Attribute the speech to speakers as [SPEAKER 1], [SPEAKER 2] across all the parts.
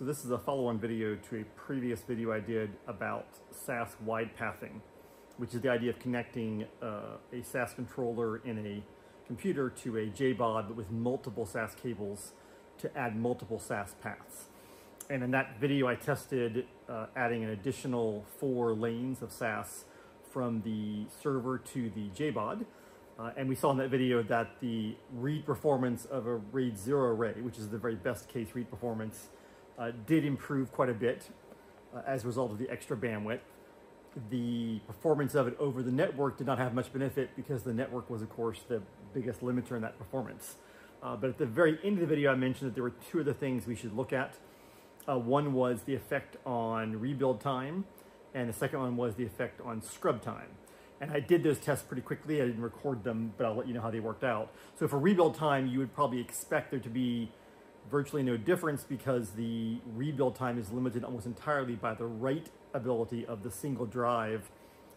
[SPEAKER 1] So this is a follow-on video to a previous video I did about SAS wide porting, which is the idea of connecting uh, a SAS controller in a computer to a JBOD, but with multiple SAS cables to add multiple SAS paths. And in that video, I tested uh, adding an additional four lanes of SAS from the server to the JBOD. Uh, and we saw in that video that the read performance of a RAID 0 array, which is the very best case read performance, uh, did improve quite a bit uh, as a result of the extra bandwidth. The performance of it over the network did not have much benefit because the network was, of course, the biggest limiter in that performance. Uh, but at the very end of the video, I mentioned that there were two other things we should look at. Uh, one was the effect on rebuild time, and the second one was the effect on scrub time. And I did those tests pretty quickly. I didn't record them, but I'll let you know how they worked out. So for rebuild time, you would probably expect there to be virtually no difference because the rebuild time is limited almost entirely by the write ability of the single drive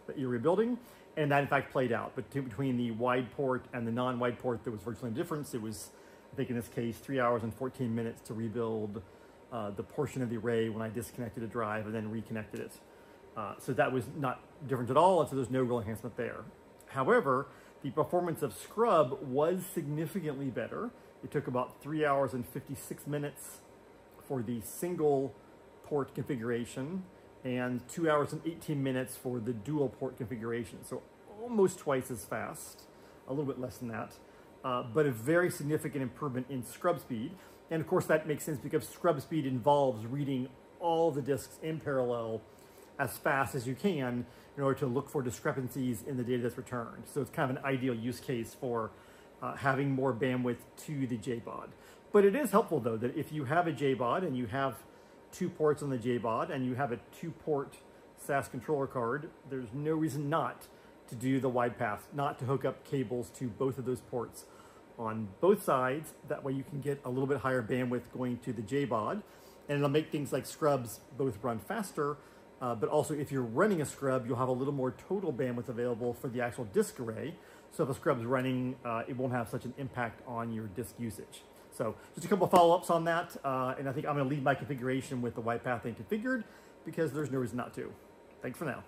[SPEAKER 1] that you're rebuilding. And that in fact played out. But between the wide port and the non-wide port, there was virtually no difference. It was, I think in this case, three hours and 14 minutes to rebuild uh, the portion of the array when I disconnected a drive and then reconnected it. Uh, so that was not different at all, and so there's no real enhancement there. However, the performance of Scrub was significantly better. It took about three hours and 56 minutes for the single port configuration and two hours and 18 minutes for the dual port configuration. So almost twice as fast, a little bit less than that, uh, but a very significant improvement in scrub speed. And of course that makes sense because scrub speed involves reading all the disks in parallel as fast as you can in order to look for discrepancies in the data that's returned. So it's kind of an ideal use case for uh, having more bandwidth to the JBOD. But it is helpful though that if you have a JBOD and you have two ports on the JBOD and you have a two port SAS controller card, there's no reason not to do the wide path, not to hook up cables to both of those ports on both sides. That way you can get a little bit higher bandwidth going to the JBOD and it'll make things like scrubs both run faster, uh, but also if you're running a scrub, you'll have a little more total bandwidth available for the actual disk array. So if a scrub's running, uh, it won't have such an impact on your disk usage. So just a couple of follow-ups on that. Uh, and I think I'm gonna leave my configuration with the wide path thing configured because there's no reason not to. Thanks for now.